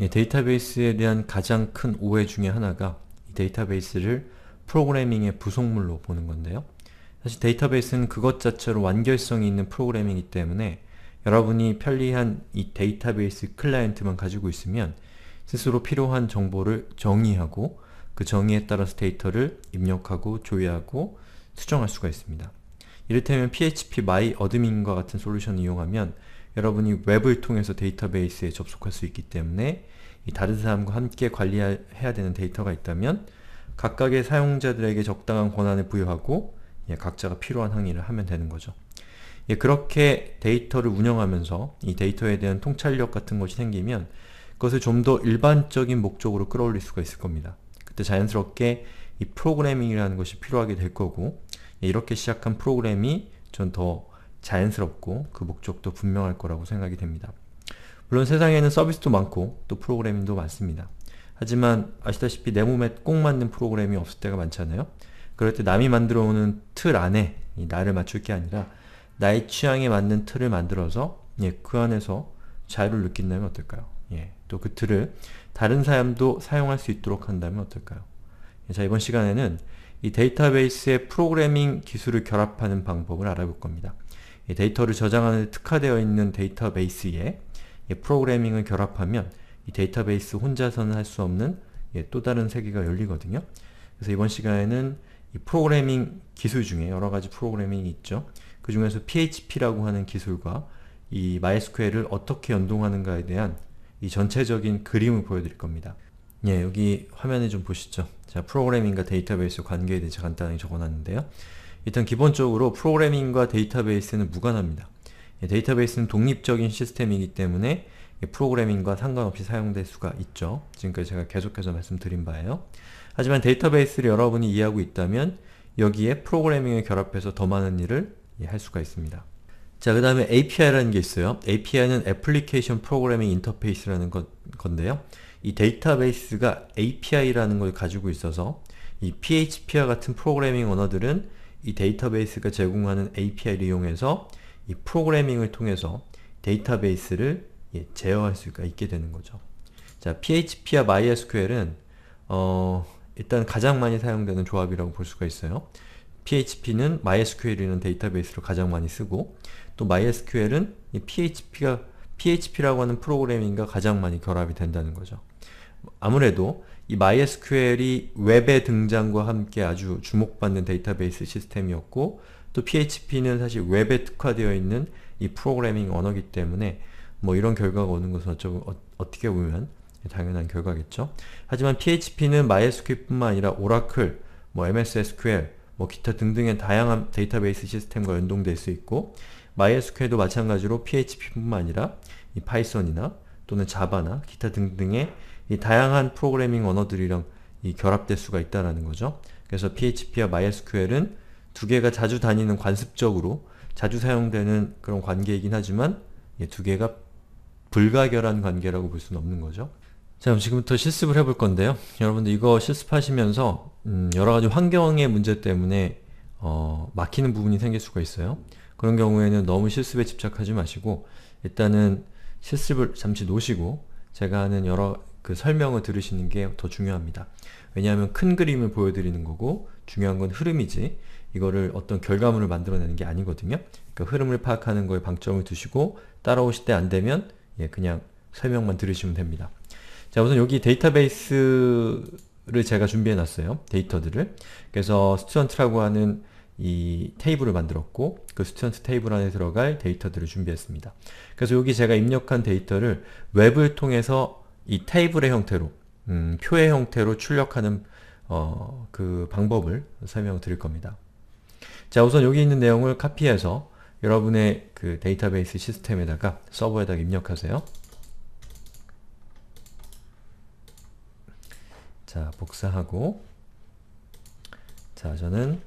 예, 데이터베이스에 대한 가장 큰 오해 중에 하나가 이 데이터베이스를 프로그래밍의 부속물로 보는 건데요. 사실 데이터베이스는 그것 자체로 완결성이 있는 프로그래밍이기 때문에 여러분이 편리한 이 데이터베이스 클라이언트만 가지고 있으면 스스로 필요한 정보를 정의하고 그 정의에 따라서 데이터를 입력하고 조회하고 수정할 수가 있습니다. 이를테면 PHP MyAdmin과 같은 솔루션을 이용하면 여러분이 웹을 통해서 데이터베이스에 접속할 수 있기 때문에 다른 사람과 함께 관리해야 되는 데이터가 있다면 각각의 사용자들에게 적당한 권한을 부여하고 예, 각자가 필요한 항의를 하면 되는 거죠. 예, 그렇게 데이터를 운영하면서 이 데이터에 대한 통찰력 같은 것이 생기면 그것을 좀 더 일반적인 목적으로 끌어올릴 수가 있을 겁니다. 그때 자연스럽게 이 프로그래밍이라는 것이 필요하게 될 거고 예, 이렇게 시작한 프로그램이 전더 자연스럽고 그 목적도 분명할 거라고 생각이 됩니다. 물론 세상에는 서비스도 많고 또 프로그래밍도 많습니다. 하지만 아시다시피 내 몸에 꼭 맞는 프로그램이 없을 때가 많잖아요. 그럴 때 남이 만들어 오는 틀 안에 나를 맞출 게 아니라 나의 취향에 맞는 틀을 만들어서 예, 그 안에서 자유를 느낀다면 어떨까요? 예, 또 그 틀을 다른 사람도 사용할 수 있도록 한다면 어떨까요? 예, 자 이번 시간에는 이 데이터베이스의 프로그래밍 기술을 결합하는 방법을 알아볼 겁니다. 이 데이터를 저장하는 데 특화되어 있는 데이터베이스에 이 프로그래밍을 결합하면 이 데이터베이스 혼자서는 할 수 없는 예, 또 다른 세계가 열리거든요. 그래서 이번 시간에는 이 프로그래밍 기술 중에 여러 가지 프로그래밍이 있죠. 그 중에서 PHP라고 하는 기술과 이 MySQL을 어떻게 연동하는가에 대한 이 전체적인 그림을 보여드릴 겁니다. 예, 여기 화면에 좀 보시죠. 자, 프로그래밍과 데이터베이스 관계에 대해서 간단히 적어놨는데요. 일단 기본적으로 프로그래밍과 데이터베이스는 무관합니다. 예, 데이터베이스는 독립적인 시스템이기 때문에 프로그래밍과 상관없이 사용될 수가 있죠. 지금까지 제가 계속해서 말씀드린 바예요. 하지만 데이터베이스를 여러분이 이해하고 있다면 여기에 프로그래밍을 결합해서 더 많은 일을 할 수가 있습니다. 자, 그 다음에 API라는 게 있어요. API는 Application Programming Interface라는 것, 건데요. 이 데이터베이스가 API라는 걸 가지고 있어서 이 PHP와 같은 프로그래밍 언어들은 이 데이터베이스가 제공하는 API를 이용해서 이 프로그래밍을 통해서 데이터베이스를 예, 제어할 수가 있게 되는 거죠. 자, PHP와 MySQL은 어, 일단 가장 많이 사용되는 조합이라고 볼 수가 있어요. PHP는 MySQL이라는 데이터베이스로 가장 많이 쓰고 또 MySQL은 PHP가 PHP라고 하는 프로그래밍과 가장 많이 결합이 된다는 거죠. 아무래도 이 MySQL이 웹의 등장과 함께 아주 주목받는 데이터베이스 시스템이었고 또 PHP는 사실 웹에 특화되어 있는 이 프로그래밍 언어기 때문에 뭐 이런 결과가 오는 것은 어쩌, 어, 어떻게 보면 당연한 결과겠죠. 하지만 PHP는 MySQL뿐만 아니라 오라클, 뭐 MS SQL, 뭐 기타 등등의 다양한 데이터베이스 시스템과 연동될 수 있고 MySQL도 마찬가지로 PHP뿐만 아니라 이 파이썬이나 또는 자바나 기타 등등의 이 다양한 프로그래밍 언어들이랑 이 결합될 수가 있다는 거죠. 그래서 PHP와 MySQL은 두 개가 자주 다니는 관습적으로 자주 사용되는 그런 관계이긴 하지만 두 개가 불가결한 관계라고 볼 수는 없는 거죠. 자 그럼 지금부터 실습을 해볼 건데요. 여러분들 이거 실습하시면서 음, 여러가지 환경의 문제 때문에 어, 막히는 부분이 생길 수가 있어요. 그런 경우에는 너무 실습에 집착하지 마시고 일단은 실습을 잠시 놓으시고 제가 하는 여러 그 설명을 들으시는 게 더 중요합니다. 왜냐하면 큰 그림을 보여드리는 거고 중요한 건 흐름이지 이거를 어떤 결과물을 만들어내는 게 아니거든요. 그 흐름을 파악하는 거에 방점을 두시고 따라오실 때 안되면 예, 그냥 설명만 들으시면 됩니다. 자 우선 여기 데이터베이스를 제가 준비해 놨어요. 데이터들을. 그래서 student라고 하는 이 테이블을 만들었고 그 student 테이블 안에 들어갈 데이터들을 준비했습니다. 그래서 여기 제가 입력한 데이터를 웹을 통해서 이 테이블의 형태로 음, 표의 형태로 출력하는 어, 그 방법을 설명드릴 겁니다. 자 우선 여기 있는 내용을 카피해서 여러분의 그 데이터베이스 시스템에다가 서버에다가 입력하세요. 자 복사하고 자 저는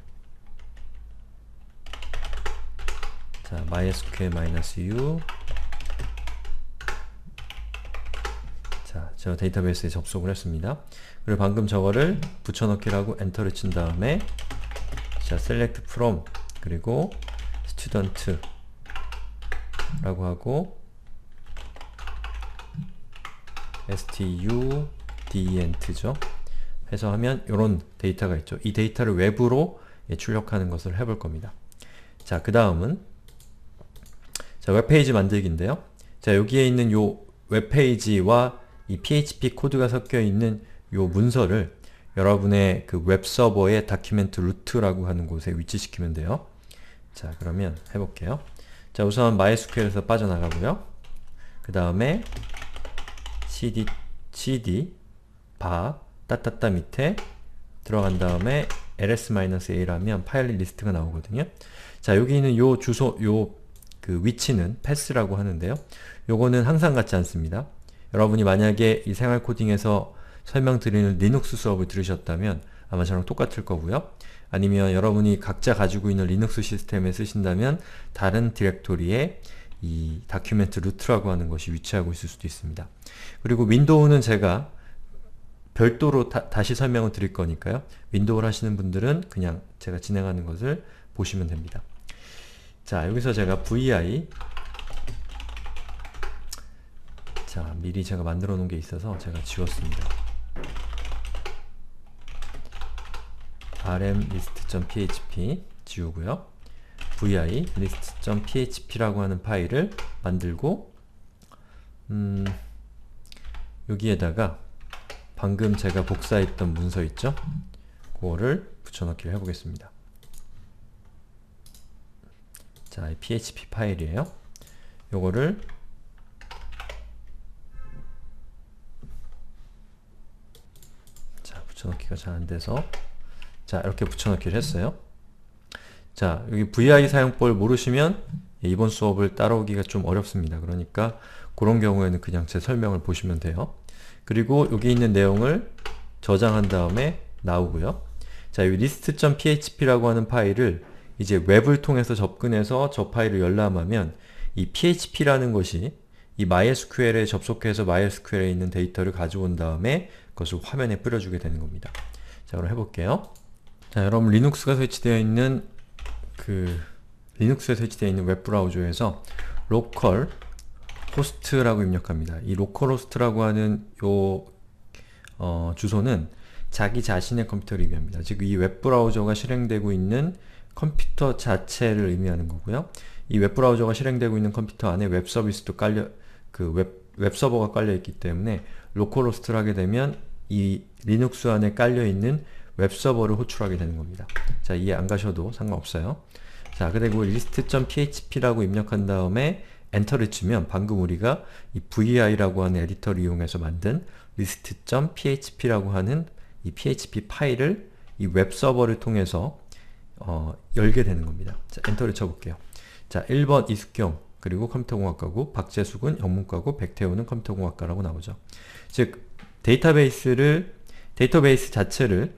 자 mysql-u 자, 저 데이터베이스에 접속을 했습니다. 그리고 방금 저거를 붙여넣기라고 엔터를 친 다음에 자, select from 그리고 student 라고 하고 student죠. 해서 하면 이런 데이터가 있죠. 이 데이터를 외부로 예, 출력하는 것을 해볼 겁니다. 자, 그 다음은 자, 웹페이지 만들기인데요. 자, 여기에 있는 요 웹페이지와 이 PHP 코드가 섞여 있는 요 문서를 여러분의 그 웹서버의 document root라고 하는 곳에 위치시키면 돼요. 자, 그러면 해볼게요. 자, 우선 MySQL에서 빠져나가고요. 그 다음에 cd, cd, var, 따따따 밑에 들어간 다음에 ls-a라면 파일 리스트가 나오거든요. 자, 여기 있는 요 주소, 요 그 위치는 path라고 하는데요. 요거는 항상 같지 않습니다. 여러분이 만약에 이 생활 코딩에서 설명드리는 리눅스 수업을 들으셨다면 아마 저랑 똑같을 거고요. 아니면 여러분이 각자 가지고 있는 리눅스 시스템에 쓰신다면 다른 디렉토리에 이 document root라고 하는 것이 위치하고 있을 수도 있습니다. 그리고 윈도우는 제가 별도로 다, 시 설명을 드릴 거니까요. 윈도우를 하시는 분들은 그냥 제가 진행하는 것을 보시면 됩니다. 자, 여기서 제가 vi 자, 미리 제가 만들어 놓은 게 있어서 제가 지웠습니다. rmlist.php 지우고요. vi list.php라고 하는 파일을 만들고 음, 여기에다가 방금 제가 복사했던 문서 있죠? 그거를 붙여넣기를 해보겠습니다. 자, php 파일이에요. 요거를 붙여넣기가 잘 안돼서 자, 이렇게 붙여넣기를 했어요. 자, 여기 vi 사용법을 모르시면 이번 수업을 따라오기가 좀 어렵습니다. 그러니까 그런 경우에는 그냥 제 설명을 보시면 돼요. 그리고 여기 있는 내용을 저장한 다음에 나오고요. 자, 이 list.php라고 하는 파일을 이제 웹을 통해서 접근해서 저 파일을 열람하면 이 php라는 것이 이 MySQL에 접속해서 MySQL에 있는 데이터를 가져온 다음에 그것을 화면에 뿌려주게 되는 겁니다. 자, 그럼 해볼게요. 자, 여러분 리눅스가 설치되어 있는 그 리눅스에 설치되어 있는 웹브라우저에서 localhost라고 입력합니다. 이 localhost라고 하는 요 어, 주소는 자기 자신의 컴퓨터를 의미합니다. 즉 이 웹브라우저가 실행되고 있는 컴퓨터 자체를 의미하는 거고요. 이 웹브라우저가 실행되고 있는 컴퓨터 안에 웹 서비스도 깔려 그 웹 웹서버가 깔려 있기 때문에 localhost를 하게 되면 이 리눅스 안에 깔려 있는 웹서버를 호출하게 되는 겁니다. 자, 이해 안 가셔도 상관없어요. 자, 그리고 list.php라고 입력한 다음에 엔터를 치면 방금 우리가 이 vi라고 하는 에디터를 이용해서 만든 list.php라고 하는 이 php 파일을 이 웹서버를 통해서 어, 열게 되는 겁니다. 자, 엔터를 쳐볼게요. 자, 1번 이숙경, 그리고 컴퓨터공학과고, 박재숙은 영문과고, 백태우는 컴퓨터공학과라고 나오죠. 즉, 데이터베이스를, 데이터베이스 자체를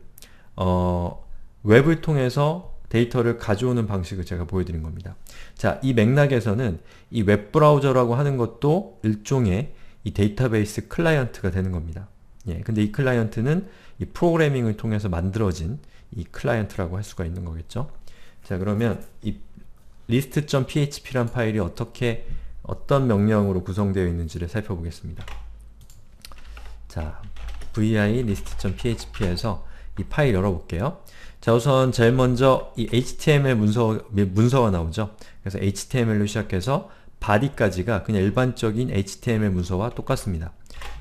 어, 웹을 통해서 데이터를 가져오는 방식을 제가 보여드린 겁니다. 자, 이 맥락에서는 이 웹브라우저라고 하는 것도 일종의 이 데이터베이스 클라이언트가 되는 겁니다. 예, 근데 이 클라이언트는 이 프로그래밍을 통해서 만들어진 이 클라이언트라고 할 수가 있는 거겠죠. 자, 그러면 이 list.php란 파일이 어떻게 어떤 명령으로 구성되어 있는지를 살펴보겠습니다. 자, vi list.php에서 이 파일 열어볼게요. 자 우선 제일 먼저 이 HTML 문서, 문서가 나오죠. 그래서 HTML로 시작해서 body까지가 그냥 일반적인 HTML 문서와 똑같습니다.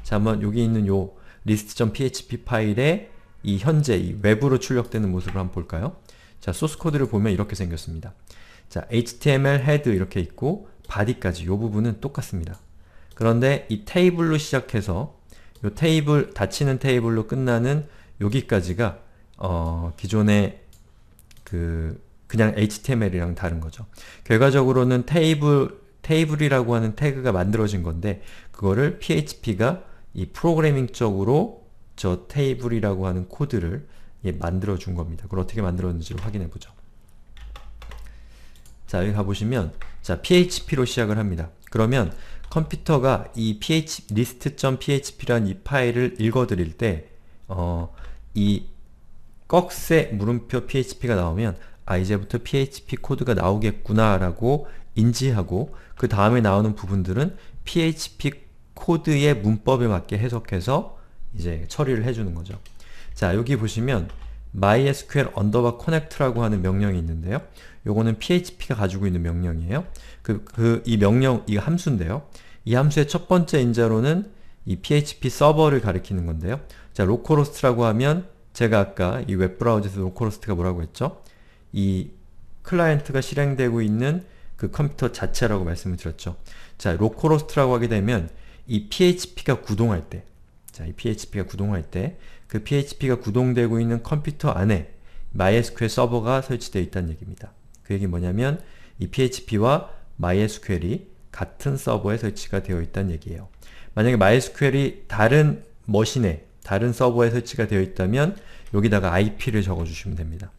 자 한번 여기 있는 요 list.php 파일에 이 현재 이 웹으로 출력되는 모습을 한번 볼까요? 자 소스 코드를 보면 이렇게 생겼습니다. 자 HTML head 이렇게 있고 body까지 요 부분은 똑같습니다. 그런데 이 테이블로 시작해서 요 테이블 닫히는 테이블로 끝나는 여기까지가 어, 기존의 그 그냥 HTML이랑 다른 거죠. 결과적으로는 테이블 테이블이라고 하는 태그가 만들어진 건데 그거를 PHP가 이 프로그래밍적으로 저 테이블이라고 하는 코드를 예, 만들어 준 겁니다. 그걸 어떻게 만들었는지를 확인해 보죠. 자, 여기 가보시면 자, PHP로 시작을 합니다. 그러면 컴퓨터가 이 ph, list.php라는 이 파일을 읽어드릴 때 어, 이 꺽쇠 물음표 php가 나오면 아 이제부터 php 코드가 나오겠구나 라고 인지하고 그 다음에 나오는 부분들은 php 코드의 문법에 맞게 해석해서 이제 처리를 해주는 거죠. 자, 여기 보시면 mysql underbar connect라고 하는 명령이 있는데요. 요거는 php가 가지고 있는 명령이에요. 그, 그, 이 명령, 이 함수인데요. 이 함수의 첫 번째 인자로는 이 php 서버를 가리키는 건데요. 자, localhost라고 하면 제가 아까 이 웹브라우저에서 localhost가 뭐라고 했죠? 이 클라이언트가 실행되고 있는 그 컴퓨터 자체라고 말씀을 드렸죠. 자, localhost라고 하게 되면 이 PHP가 구동할 때, 자, 이 PHP가 구동할 때, 그 PHP가 구동되고 있는 컴퓨터 안에 MySQL 서버가 설치되어 있다는 얘기입니다. 그 얘기 뭐냐면 이 PHP와 MySQL이 같은 서버에 설치가 되어 있다는 얘기예요. 만약에 MySQL이 다른 머신에, 다른 서버에 설치가 되어 있다면 여기다가 IP를 적어주시면 됩니다.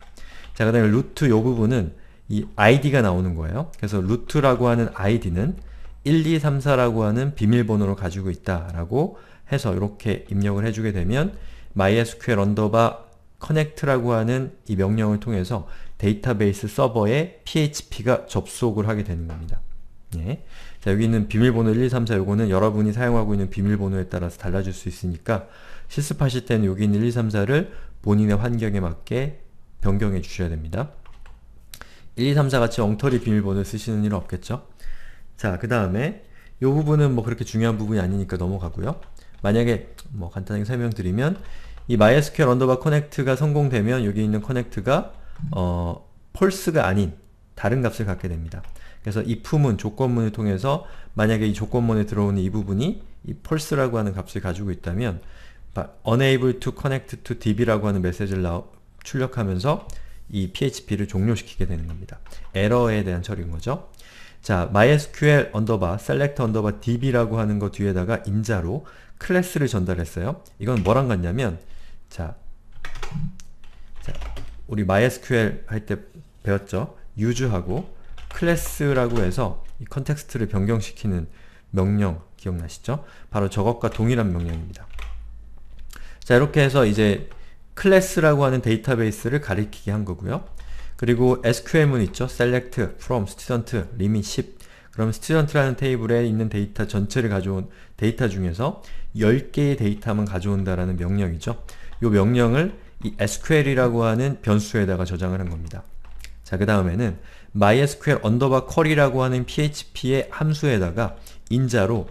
자, 그 다음에 루트 요 부분은 이 id가 나오는 거예요. 그래서 루트라고 하는 id는 1, 2, 3, 4라고 하는 비밀번호를 가지고 있다라고 해서 이렇게 입력을 해주게 되면 mysql underbar connect라고 하는 이 명령을 통해서 데이터베이스 서버에 php가 접속을 하게 되는 겁니다. 예. 자, 여기 있는 비밀번호 1, 2, 3, 4 요거는 여러분이 사용하고 있는 비밀번호에 따라서 달라질 수 있으니까 실습하실 때는 여기 있는 1, 2, 3, 4를 본인의 환경에 맞게 변경해 주셔야 됩니다. 1, 2, 3, 4 같이 엉터리 비밀번호를 쓰시는 일은 없겠죠? 자, 그 다음에 이 부분은 뭐 그렇게 중요한 부분이 아니니까 넘어가고요. 만약에 뭐 간단하게 설명드리면 이 MySQL underbar connect가 성공되면 여기 있는 connect가 어, false가 아닌 다른 값을 갖게 됩니다. 그래서 if문 조건문을 통해서 만약에 이 조건문에 들어오는 이 부분이 이 false라고 하는 값을 가지고 있다면 unable to connect to db라고 하는 메시지를 출력하면서 이 php를 종료시키게 되는 겁니다. 에러에 대한 처리인 거죠. 자, mysql underbar select underbar db라고 하는 거 뒤에다가 인자로 클래스를 전달했어요. 이건 뭐랑 같냐면 자, 자 우리 mysql 할 때 배웠죠? use하고 클래스라고 해서 이 context를 변경시키는 명령 기억나시죠? 바로 저것과 동일한 명령입니다. 자 이렇게 해서 이제 클래스라고 하는 데이터베이스를 가리키게 한 거고요. 그리고 SQL문 있죠? select, from, student, limit 10 그럼 student라는 테이블에 있는 데이터 전체를 가져온 데이터 중에서 10개의 데이터만 가져온다라는 명령이죠. 이 명령을 이 SQL이라고 하는 변수에다가 저장을 한 겁니다. 자, 그 다음에는 mysql underbar query라고 하는 php의 함수에다가 인자로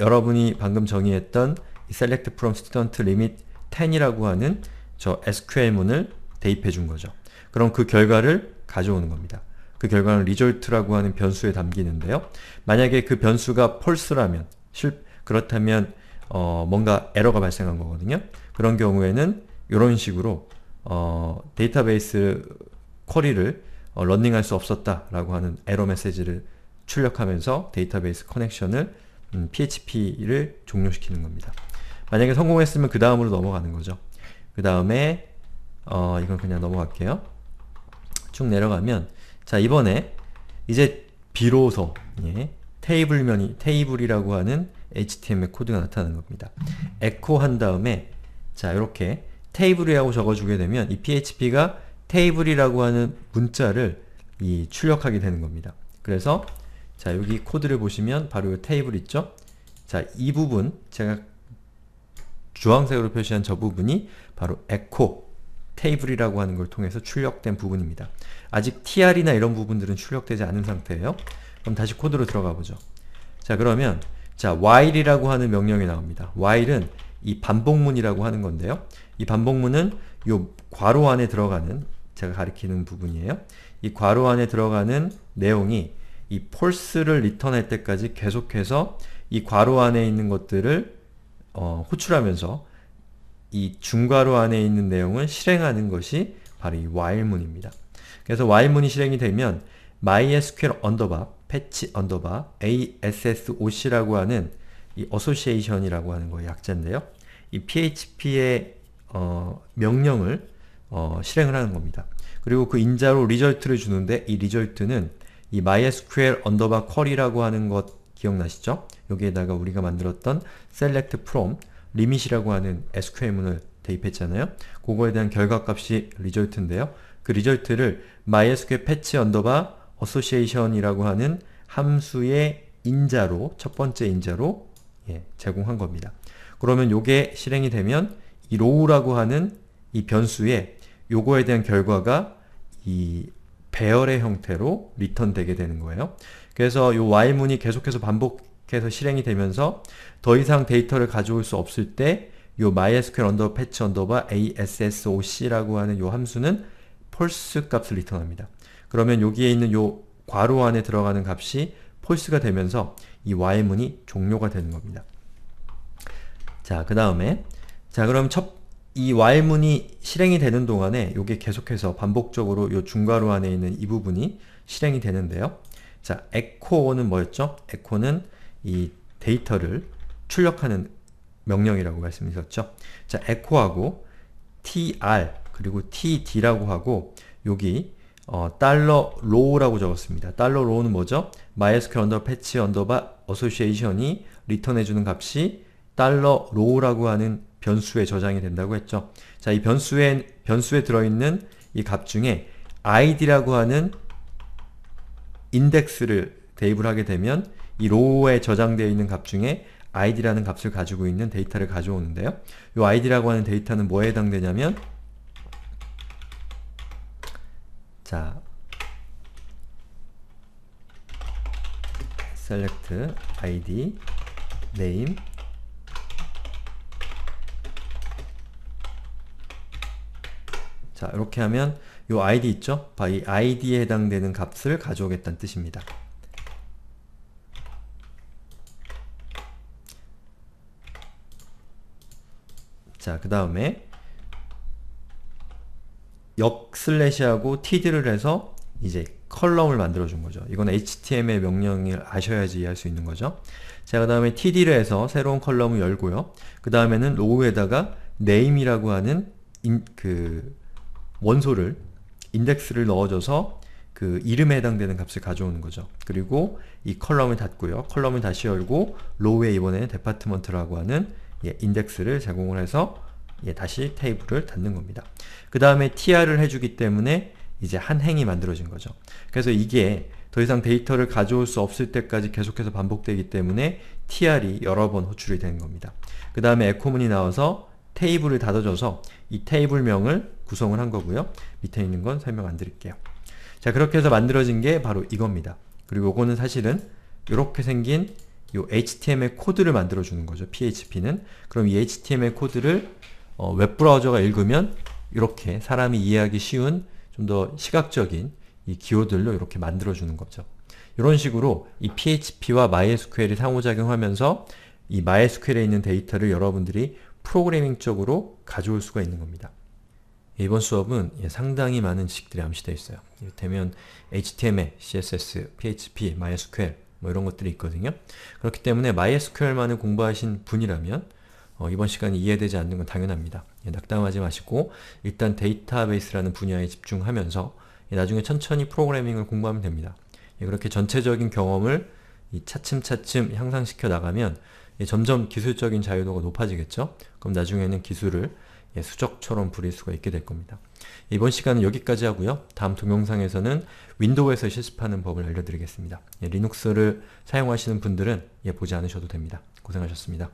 여러분이 방금 정의했던 select from student limit 10이라고 하는 저 SQL문을 대입해 준 거죠. 그럼 그 결과를 가져오는 겁니다. 그 결과는 result라고 하는 변수에 담기는데요. 만약에 그 변수가 false라면 실, 그렇다면 어, 뭔가 에러가 발생한 거거든요. 그런 경우에는 이런 식으로 어, 데이터베이스 쿼리를 어, running할 수 없었다라고 하는 에러 메시지를 출력하면서 데이터베이스 connection을 음, PHP를 종료시키는 겁니다. 만약에 성공했으면 그 다음으로 넘어가는 거죠. 그 다음에 어, 이건 그냥 넘어갈게요. 쭉 내려가면 자 이번에 이제 비로소 예, 테이블면이 테이블이라고 하는 HTML 코드가 나타나는 겁니다. 에코 한 다음에 자 이렇게 테이블이라고 적어주게 되면 이 PHP가 테이블이라고 하는 문자를 이 출력하게 되는 겁니다. 그래서 자 여기 코드를 보시면 바로 이 테이블 있죠? 자 이 부분 제가 주황색으로 표시한 저 부분이 바로 에코 테이블이라고 하는 걸 통해서 출력된 부분입니다. 아직 tr이나 이런 부분들은 출력되지 않은 상태예요. 그럼 다시 코드로 들어가 보죠. 자 그러면 자 while이라고 하는 명령이 나옵니다. while은 이 반복문이라고 하는 건데요. 이 반복문은 요 괄호 안에 들어가는 제가 가리키는 부분이에요. 이 괄호 안에 들어가는 내용이 이 false를 리턴할 때까지 계속해서 이 괄호 안에 있는 것들을 어, 호출하면서 이 중괄호 안에 있는 내용을 실행하는 것이 바로 이 while문입니다. 그래서 while문이 실행이 되면 mysql underbar patch underbar assoc라고 하는 이 association이라고 하는 거의 약자인데요. 이 php의 어, 명령을 어, 실행을 하는 겁니다. 그리고 그 인자로 result를 주는데 이 result는 이 mysql underbar query라고 하는 것 기억나시죠? 여기에다가 우리가 만들었던 select from limit이라고 하는 SQL문을 대입했잖아요. 그거에 대한 결과값이 result인데요. 그 result를 mysql fetch underbar association이라고 하는 함수의 인자로 첫 번째 인자로 예, 제공한 겁니다. 그러면 요게 실행이 되면 이 row라고 하는 이 변수에 요거에 대한 결과가 이 배열의 형태로 리턴 되게 되는 거예요. 그래서 요 while문이 계속해서 반복해서 실행이 되면서 더 이상 데이터를 가져올 수 없을 때 요 mysql under fetch underbar assoc라고 하는 요 함수는 false 값을 리턴합니다. 그러면 여기에 있는 요 괄호 안에 들어가는 값이 false가 되면서 이 while문이 종료가 되는 겁니다. 자, 그 다음에 자, 그럼 첫 이 while문이 실행이 되는 동안에 요게 계속해서 반복적으로 요 중괄호 안에 있는 이 부분이 실행이 되는데요. 자, echo는 뭐였죠? echo는 이 데이터를 출력하는 명령이라고 말씀드렸죠. 자, echo하고 tr 그리고 td라고 하고 여기 어, 달러 row라고 적었습니다. 달러 row는 뭐죠? mysql under fetch underbar association이 리턴해주는 값이 달러 row라고 하는 변수에 저장이 된다고 했죠. 자, 이 변수에 변수에 들어있는 이 값 중에 id라고 하는 인덱스를 대입을 하게 되면 이 row에 저장되어 있는 값 중에 id라는 값을 가지고 있는 데이터를 가져오는데요. 이 id라고 하는 데이터는 뭐에 해당되냐면 자 select id name 자 이렇게 하면 이 id 있죠? 이 id에 해당되는 값을 가져오겠다는 뜻입니다. 자, 그 다음에 역 슬래시하고 td를 해서 이제 column을 만들어 준 거죠. 이건 html 명령을 아셔야지 이해할 수 있는 거죠. 자, 그 다음에 td를 해서 새로운 column을 열고요. 그 다음에는 row에다가 name이라고 하는 인, 그 원소를 인덱스를 넣어줘서 그 이름에 해당되는 값을 가져오는 거죠. 그리고 이 column을 닫고요. column을 다시 열고 row에 이번에는 department라고 하는 예, 인덱스를 제공을 해서 예, 다시 테이블을 닫는 겁니다. 그 다음에 tr을 해주기 때문에 이제 한 행이 만들어진 거죠. 그래서 이게 더 이상 데이터를 가져올 수 없을 때까지 계속해서 반복되기 때문에 tr이 여러 번 호출이 되는 겁니다. 그 다음에 에코문이 나와서 테이블을 닫아줘서 이 테이블명을 구성을 한 거고요. 밑에 있는 건 설명 안 드릴게요. 자 그렇게 해서 만들어진 게 바로 이겁니다. 그리고 이거는 사실은 이렇게 생긴 요 HTML 코드를 만들어 주는 거죠. PHP는. 그럼 이 HTML 코드를 어, 웹브라우저가 읽으면 이렇게 사람이 이해하기 쉬운 좀 더 시각적인 이 기호들로 이렇게 만들어 주는 거죠. 이런 식으로 이 PHP와 MySQL이 상호작용하면서 이 MySQL에 있는 데이터를 여러분들이 프로그래밍적으로 가져올 수가 있는 겁니다. 이번 수업은 예, 상당히 많은 지식들이 암시되어 있어요. 이를테면 HTML, CSS, PHP, MySQL 뭐 이런 것들이 있거든요. 그렇기 때문에 MySQL만을 공부하신 분이라면 어, 이번 시간이 이해되지 않는 건 당연합니다. 예, 낙담하지 마시고 일단 데이터베이스라는 분야에 집중하면서 예, 나중에 천천히 프로그래밍을 공부하면 됩니다. 예, 그렇게 전체적인 경험을 차츰차츰 향상시켜 나가면 예, 점점 기술적인 자유도가 높아지겠죠? 그럼 나중에는 기술을 예, 수적처럼 부릴 수가 있게 될 겁니다. 이번 시간은 여기까지 하고요. 다음 동영상에서는 윈도우에서 실습하는 법을 알려드리겠습니다. 예, 리눅스를 사용하시는 분들은 예, 보지 않으셔도 됩니다. 고생하셨습니다.